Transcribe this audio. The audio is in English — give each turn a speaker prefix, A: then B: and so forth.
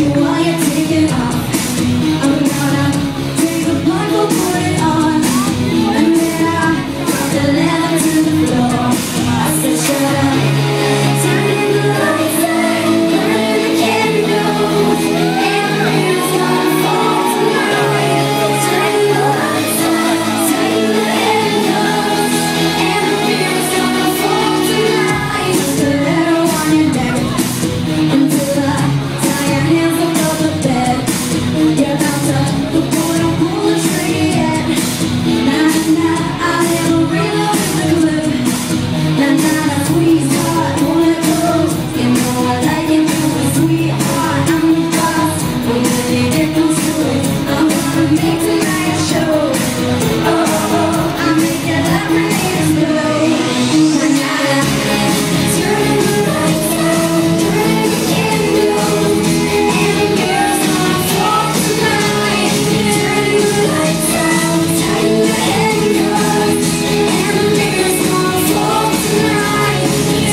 A: you while you're Thank you.